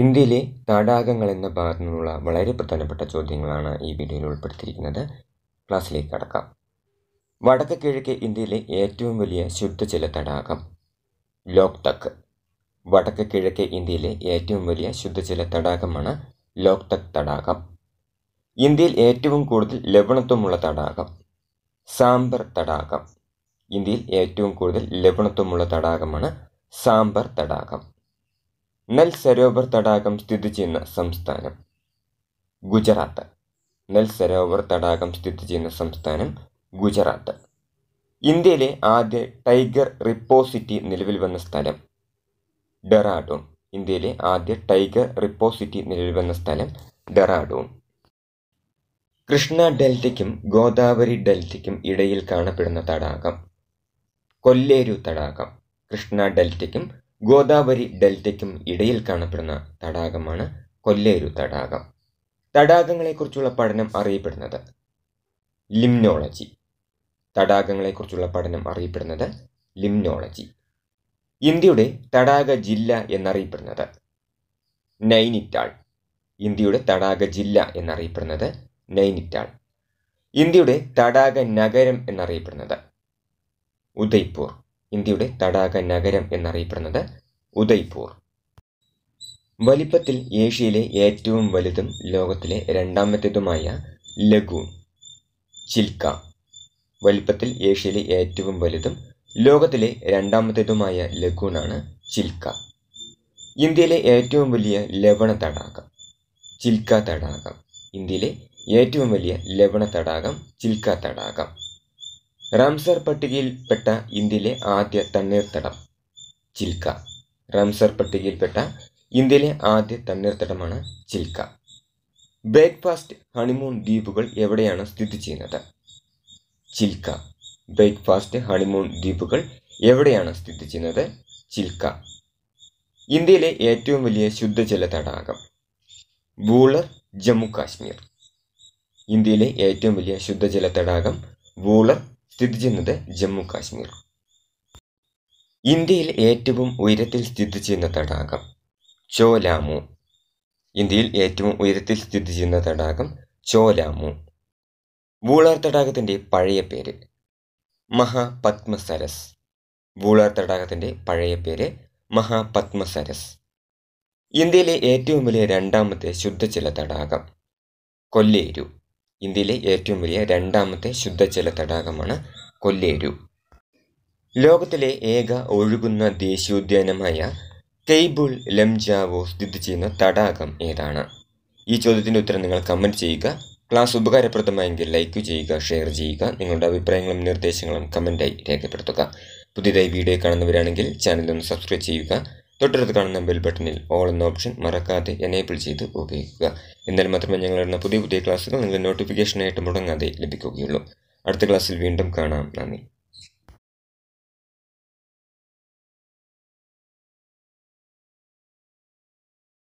ഇന്ത്യയിലെ തടാകങ്ങൾ എന്ന ഭാഗത്തു നിന്നുള്ള വളരെ പ്രധാനപ്പെട്ട ചോദ്യങ്ങളാണ് ഈ വീഡിയോയിൽ ഉൾപ്പെടുത്തിയിരിക്കുന്നത്. ക്ലാസ്സിലേക്ക് കടക്കാം. വടക്ക് കിഴക്ക് ഇന്ത്യയിലെ ഏറ്റവും വലിയ ശുദ്ധജല തടാകം ലോക്തക്. വടക്ക് കിഴക്ക് ഇന്ത്യയിലെ ഏറ്റവും വലിയ ശുദ്ധജല തടാകമാണ് ലോക്തക് തടാകം. ഇന്ത്യയിൽ ഏറ്റവും കൂടുതൽ ലവണത്വമുള്ള തടാകം സാമ്പർ തടാകം. ഇന്ത്യയിൽ ഏറ്റവും കൂടുതൽ ലവണത്വമുള്ള തടാകമാണ് സാമ്പർ തടാകം. നെൽ സരോവർ തടാകം സ്ഥിതി ചെയ്യുന്ന സംസ്ഥാനം ഗുജറാത്ത്. നെൽ സരോവർ തടാകം സ്ഥിതി ചെയ്യുന്ന സംസ്ഥാനം ഗുജറാത്ത്. ഇന്ത്യയിലെ ആദ്യ ടൈഗർ റിപ്പോസിറ്റി നിലവിൽ വന്ന സ്ഥലം ഡെറാഡൂൺ. ഇന്ത്യയിലെ ആദ്യ ടൈഗർ റിപ്പോസിറ്റി നിലവിൽ വന്ന സ്ഥലം ഡെറാഡൂൺ. കൃഷ്ണ ഡെൽറ്റയ്ക്കും ഗോദാവരി ഡെൽറ്റയ്ക്കും ഇടയിൽ കാണപ്പെടുന്ന തടാകം കൊല്ലേരു തടാകം. കൃഷ്ണ ഡെൽറ്റയ്ക്കും ഗോദാവരി ഡെൽറ്റയ്ക്കും ഇടയിൽ കാണപ്പെടുന്ന തടാകമാണ് കൊല്ലേരു തടാകം. തടാകങ്ങളെക്കുറിച്ചുള്ള പഠനം അറിയപ്പെടുന്നത് ലിംനോളജി. തടാകങ്ങളെക്കുറിച്ചുള്ള പഠനം അറിയപ്പെടുന്നത് ലിംനോളജി. ഇന്ത്യയുടെ തടാക ജില്ല എന്നറിയപ്പെടുന്നത് നൈനിറ്റാൾ. ഇന്ത്യയുടെ തടാക ജില്ല എന്നറിയപ്പെടുന്നത് നൈനിറ്റാൾ. ഇന്ത്യയുടെ തടാക നഗരം എന്നറിയപ്പെടുന്നത് ഉദയ്പൂർ. ഇന്ത്യയുടെ തടാക നഗരം എന്നറിയപ്പെടുന്നത് ഉദയ്പൂർ. വലിപ്പത്തിൽ ഏഷ്യയിലെ ഏറ്റവും വലുതും ലോകത്തിലെ രണ്ടാമത്തേതുമായ ലഗൂൺ ചിൽക്ക. വലിപ്പത്തിൽ ഏഷ്യയിലെ ഏറ്റവും വലുതും ലോകത്തിലെ രണ്ടാമത്തേതുമായ ലഗൂണാണ് ചിൽക്ക. ഇന്ത്യയിലെ ഏറ്റവും വലിയ ലവണ തടാകം ചിൽക്ക തടാകം. ഇന്ത്യയിലെ ഏറ്റവും വലിയ ലവണ തടാകം ചിൽക്ക തടാകം. റാംസർ പട്ടികയിൽപ്പെട്ട ഇന്ത്യയിലെ ആദ്യ തണ്ണീർത്തടം ചിൽക്ക. റാംസർ പട്ടികയിൽപ്പെട്ട ഇന്ത്യയിലെ ആദ്യ തണ്ണീർത്തടമാണ് ചിൽക്ക. ബ്രേക്ക്ഫാസ്റ്റ് ഹണിമൂൺ ദ്വീപുകൾ എവിടെയാണ് സ്ഥിതി ചെയ്യുന്നത്? ചിൽക്ക. ബ്രേക്ക്ഫാസ്റ്റ് ഹണിമൂൺ ദ്വീപുകൾ എവിടെയാണ് സ്ഥിതി ചെയ്യുന്നത്? ചിൽക്ക. ഇന്ത്യയിലെ ഏറ്റവും വലിയ ശുദ്ധജല തടാകം. വൂളർ ജമ്മു കാശ്മീർ. ഇന്ത്യയിലെ ഏറ്റവും വലിയ ശുദ്ധജല തടാകം വൂളർ സ്ഥിതി ചെയ്യുന്നത് ജമ്മു കാശ്മീർ. ഇന്ത്യയിൽ ഏറ്റവും ഉയരത്തിൽ സ്ഥിതി ചെയ്യുന്ന തടാകം ചോലാമു. ഇന്ത്യയിൽ ഏറ്റവും ഉയരത്തിൽ സ്ഥിതി ചെയ്യുന്ന തടാകം ചോലാമു. വൂളാർ തടാകത്തിന്റെ പഴയ പേര് മഹാപത്മസരസ്. വൂളാർ തടാകത്തിന്റെ പഴയ പേര് മഹാപത്മസരസ്. ഇന്ത്യയിലെ ഏറ്റവും വലിയ രണ്ടാമത്തെ ശുദ്ധജല തടാകം കൊല്ലേരു. ഇന്ത്യയിലെ ഏറ്റവും വലിയ രണ്ടാമത്തെ ശുദ്ധജല തടാകമാണ് കൊല്ലേരു. ലോകത്തിലെ ഏക ഒഴുകുന്ന ദേശീയോദ്യാനമായ കെയ്ബുൾ ലംജാവോ സ്ഥിതി ചെയ്യുന്ന തടാകം ഏതാണ്? ഈ ചോദ്യത്തിന്റെ ഉത്തരം നിങ്ങൾ കമന്റ് ചെയ്യുക. ക്ലാസ് ഉപകാരപ്രദമായെങ്കിൽ ലൈക്ക് ചെയ്യുക ഷെയർ ചെയ്യുക. നിങ്ങളുടെ അഭിപ്രായങ്ങളും നിർദ്ദേശങ്ങളും കമന്റായി രേഖപ്പെടുത്തുക. പുതിയതായി വീഡിയോ കാണുന്നവരാണെങ്കിൽ ചാനൽ ഒന്ന് സബ്സ്ക്രൈബ് ചെയ്യുക. തൊട്ടടുത്ത് കാണുന്ന ബെൽ ബട്ടണിൽ ഓൾ എന്ന ഓപ്ഷൻ മറക്കാതെ എനേബിൾ ചെയ്ത് ഉപയോഗിക്കുക. എന്നാൽ മാത്രമേ ഞങ്ങൾ ഇടുന്ന പുതിയ പുതിയ ക്ലാസ്സുകൾ നിങ്ങൾക്ക് നോട്ടിഫിക്കേഷനായിട്ട് മുടങ്ങാതെ ലഭിക്കുകയുള്ളൂ. അടുത്ത ക്ലാസ്സിൽ വീണ്ടും കാണാം. നന്ദി.